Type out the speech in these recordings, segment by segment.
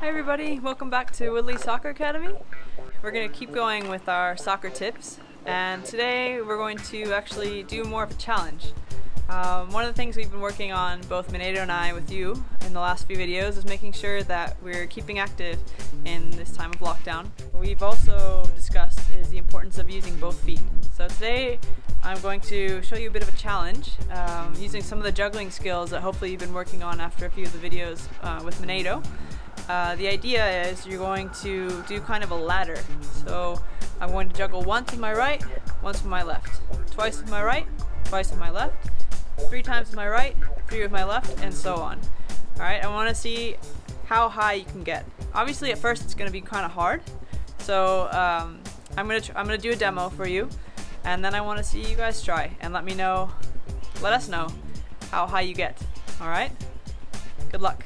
Hi everybody, welcome back to Woodlea Soccer Academy. We're going to keep going with our soccer tips and today we're going to actually do more of a challenge. Um, one of the things we've been working on, both Mineiro and I with you in the last few videos, is making sure that we're keeping active in this time of lockdown. What we've also discussed is the importance of using both feet. So today I'm going to show you a bit of a challenge um, using some of the juggling skills that hopefully you've been working on after a few of the videos uh, with Mineiro. Uh, the idea is you're going to do kind of a ladder. So I'm going to juggle once with my right, once with my left. Twice with my right, twice with my left, three times with my right, three with my left, and so on. Alright, I want to see how high you can get. Obviously at first it's going to be kind of hard, so um, I'm going to I'm going to do a demo for you, and then I want to see you guys try, and let me know, let us know how high you get. Alright? Good luck.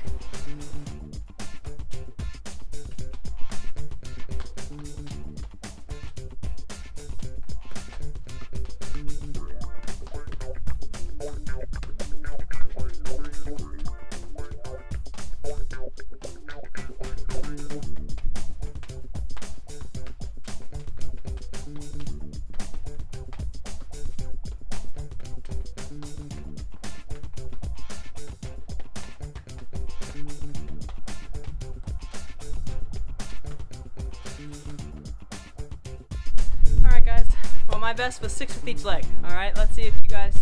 My best was six with each leg. Alright, let's see if you guys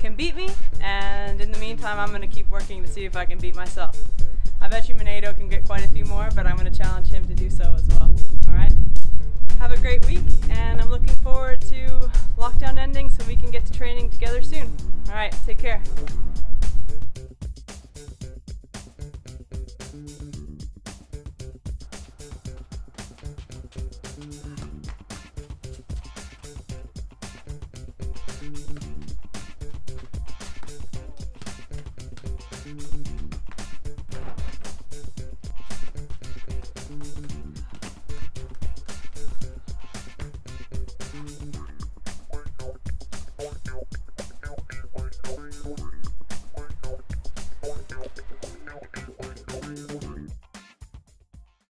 can beat me and in the meantime I'm going to keep working to see if I can beat myself. I bet you Mineiro can get quite a few more but I'm going to challenge him to do so as well. Alright, have a great week and I'm looking forward to lockdown ending so we can get to training together soon. Alright, take care.